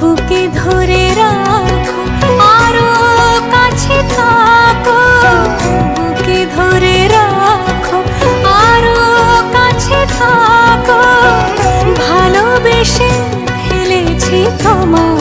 বুকে ধরে রাখো, আরও কাছে থাকো। বুকে ধরে রাখো, আরও কাছে থাকো। ভালোবেসে ফেলেছি তোমার